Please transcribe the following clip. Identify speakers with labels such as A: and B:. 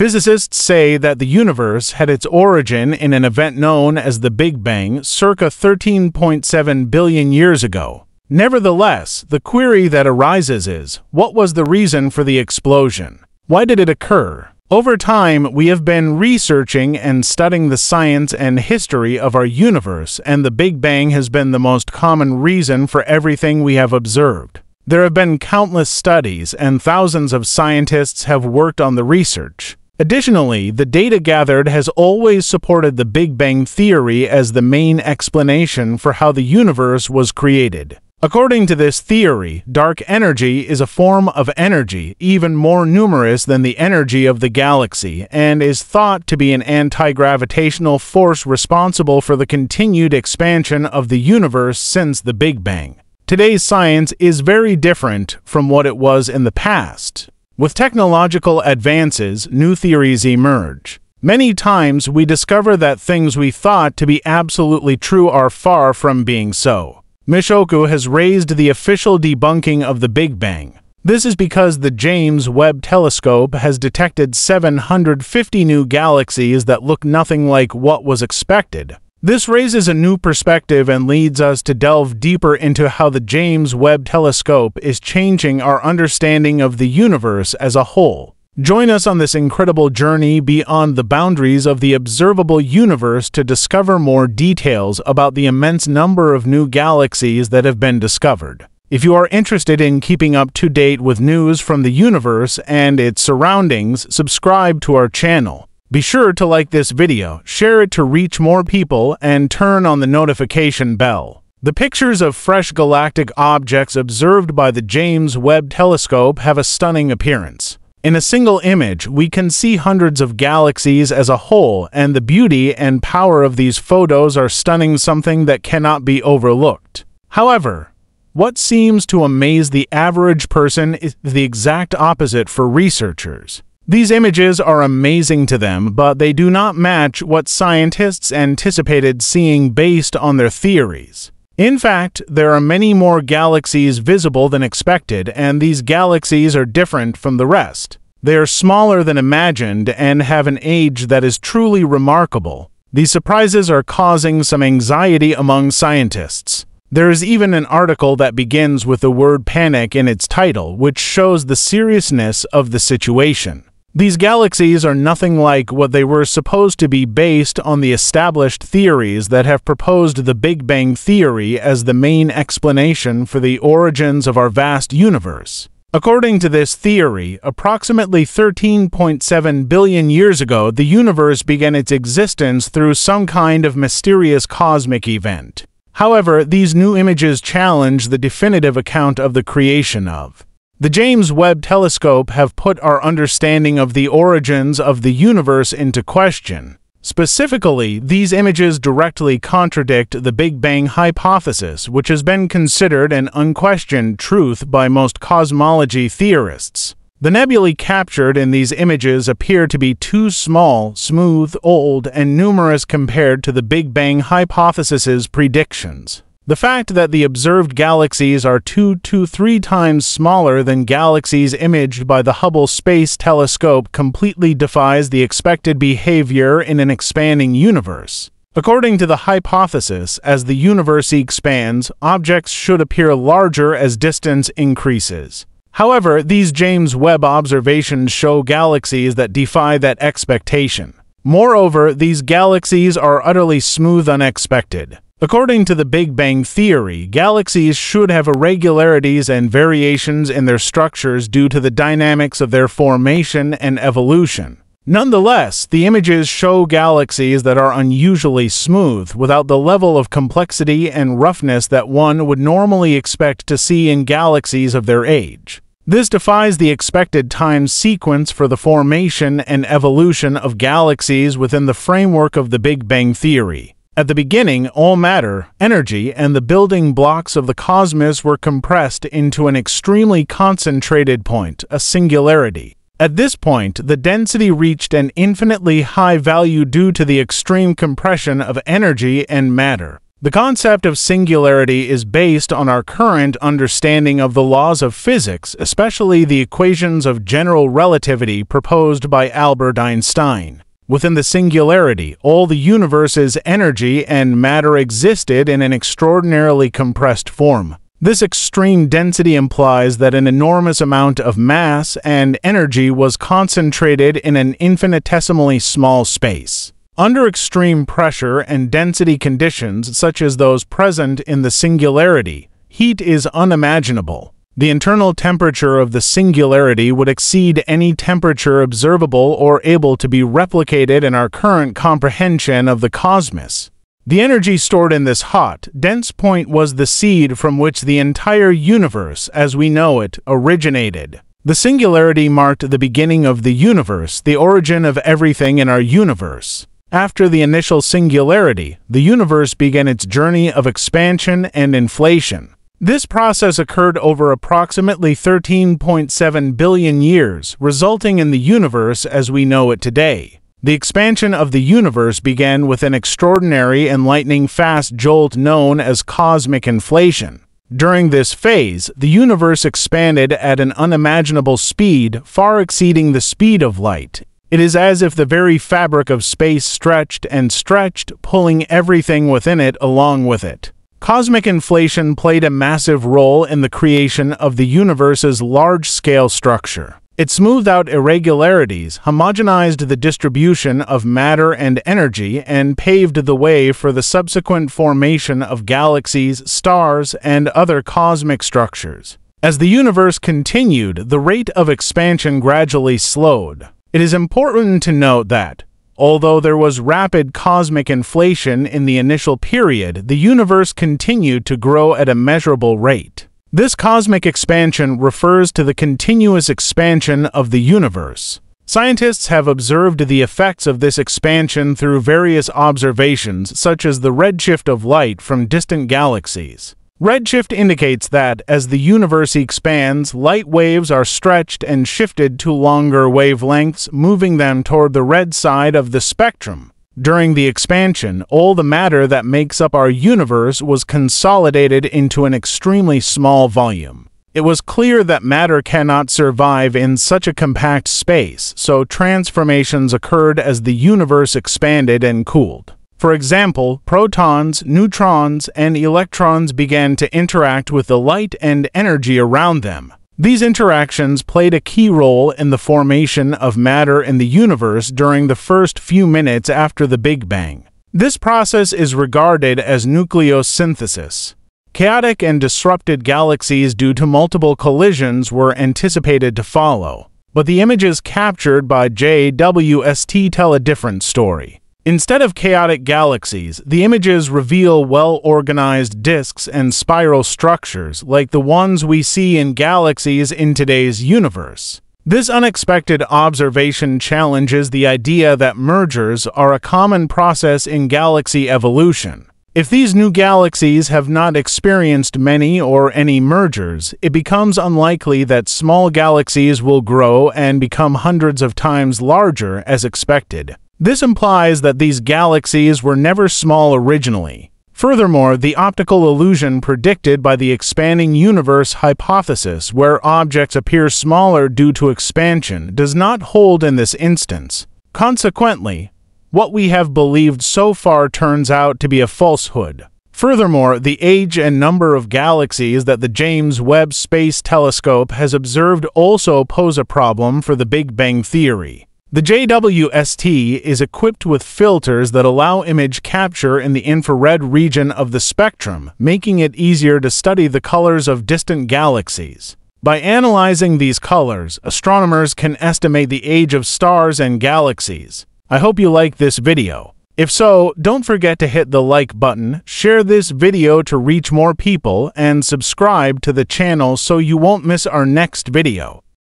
A: Physicists say that the universe had its origin in an event known as the Big Bang circa 13.7 billion years ago. Nevertheless, the query that arises is, what was the reason for the explosion? Why did it occur? Over time, we have been researching and studying the science and history of our universe, and the Big Bang has been the most common reason for everything we have observed. There have been countless studies, and thousands of scientists have worked on the research. Additionally, the data gathered has always supported the Big Bang Theory as the main explanation for how the universe was created. According to this theory, dark energy is a form of energy even more numerous than the energy of the galaxy and is thought to be an anti-gravitational force responsible for the continued expansion of the universe since the Big Bang. Today's science is very different from what it was in the past. With technological advances, new theories emerge. Many times we discover that things we thought to be absolutely true are far from being so. Michio Kaku has raised the official debunking of the Big Bang. This is because the James Webb Telescope has detected 750 new galaxies that look nothing like what was expected. This raises a new perspective and leads us to delve deeper into how the James Webb Telescope is changing our understanding of the universe as a whole. Join us on this incredible journey beyond the boundaries of the observable universe to discover more details about the immense number of new galaxies that have been discovered. If you are interested in keeping up to date with news from the universe and its surroundings, subscribe to our channel. Be sure to like this video, share it to reach more people, and turn on the notification bell. The pictures of fresh galactic objects observed by the James Webb Telescope have a stunning appearance. In a single image, we can see hundreds of galaxies as a whole, and the beauty and power of these photos are stunning something that cannot be overlooked. However, what seems to amaze the average person is the exact opposite for researchers. These images are amazing to them, but they do not match what scientists anticipated seeing based on their theories. In fact, there are many more galaxies visible than expected, and these galaxies are different from the rest. They are smaller than imagined and have an age that is truly remarkable. These surprises are causing some anxiety among scientists. There is even an article that begins with the word panic in its title, which shows the seriousness of the situation. These galaxies are nothing like what they were supposed to be based on the established theories that have proposed the Big Bang Theory as the main explanation for the origins of our vast universe. According to this theory, approximately 13.7 billion years ago, the universe began its existence through some kind of mysterious cosmic event. However, these new images challenge the definitive account of the creation of the James Webb Telescope have put our understanding of the origins of the universe into question. Specifically, these images directly contradict the Big Bang hypothesis, which has been considered an unquestioned truth by most cosmology theorists. The nebulae captured in these images appear to be too small, smooth, old, and numerous compared to the Big Bang hypothesis's predictions. The fact that the observed galaxies are two to three times smaller than galaxies imaged by the Hubble Space Telescope completely defies the expected behavior in an expanding universe. According to the hypothesis, as the universe expands, objects should appear larger as distance increases. However, these James Webb observations show galaxies that defy that expectation. Moreover, these galaxies are utterly smooth unexpected. According to the Big Bang Theory, galaxies should have irregularities and variations in their structures due to the dynamics of their formation and evolution. Nonetheless, the images show galaxies that are unusually smooth, without the level of complexity and roughness that one would normally expect to see in galaxies of their age. This defies the expected time sequence for the formation and evolution of galaxies within the framework of the Big Bang Theory. At the beginning, all matter, energy, and the building blocks of the cosmos were compressed into an extremely concentrated point, a singularity. At this point, the density reached an infinitely high value due to the extreme compression of energy and matter. The concept of singularity is based on our current understanding of the laws of physics, especially the equations of general relativity proposed by Albert Einstein. Within the singularity, all the universe's energy and matter existed in an extraordinarily compressed form. This extreme density implies that an enormous amount of mass and energy was concentrated in an infinitesimally small space. Under extreme pressure and density conditions, such as those present in the singularity, heat is unimaginable. The internal temperature of the singularity would exceed any temperature observable or able to be replicated in our current comprehension of the cosmos. The energy stored in this hot, dense point was the seed from which the entire universe, as we know it, originated. The singularity marked the beginning of the universe, the origin of everything in our universe. After the initial singularity, the universe began its journey of expansion and inflation. This process occurred over approximately 13.7 billion years, resulting in the universe as we know it today. The expansion of the universe began with an extraordinary and lightning fast jolt known as cosmic inflation. During this phase, the universe expanded at an unimaginable speed, far exceeding the speed of light, it is as if the very fabric of space stretched and stretched, pulling everything within it along with it. Cosmic inflation played a massive role in the creation of the universe's large-scale structure. It smoothed out irregularities, homogenized the distribution of matter and energy, and paved the way for the subsequent formation of galaxies, stars, and other cosmic structures. As the universe continued, the rate of expansion gradually slowed. It is important to note that, although there was rapid cosmic inflation in the initial period, the universe continued to grow at a measurable rate. This cosmic expansion refers to the continuous expansion of the universe. Scientists have observed the effects of this expansion through various observations, such as the redshift of light from distant galaxies. Redshift indicates that, as the universe expands, light waves are stretched and shifted to longer wavelengths, moving them toward the red side of the spectrum. During the expansion, all the matter that makes up our universe was consolidated into an extremely small volume. It was clear that matter cannot survive in such a compact space, so transformations occurred as the universe expanded and cooled. For example, protons, neutrons, and electrons began to interact with the light and energy around them. These interactions played a key role in the formation of matter in the universe during the first few minutes after the Big Bang. This process is regarded as nucleosynthesis. Chaotic and disrupted galaxies due to multiple collisions were anticipated to follow, but the images captured by JWST tell a different story. Instead of chaotic galaxies, the images reveal well-organized disks and spiral structures like the ones we see in galaxies in today's universe. This unexpected observation challenges the idea that mergers are a common process in galaxy evolution. If these new galaxies have not experienced many or any mergers, it becomes unlikely that small galaxies will grow and become hundreds of times larger as expected. This implies that these galaxies were never small originally. Furthermore, the optical illusion predicted by the expanding universe hypothesis, where objects appear smaller due to expansion, does not hold in this instance. Consequently, what we have believed so far turns out to be a falsehood. Furthermore, the age and number of galaxies that the James Webb Space Telescope has observed also pose a problem for the Big Bang Theory. The JWST is equipped with filters that allow image capture in the infrared region of the spectrum, making it easier to study the colors of distant galaxies. By analyzing these colors, astronomers can estimate the age of stars and galaxies. I hope you like this video. If so, don't forget to hit the like button, share this video to reach more people, and subscribe to the channel so you won't miss our next video.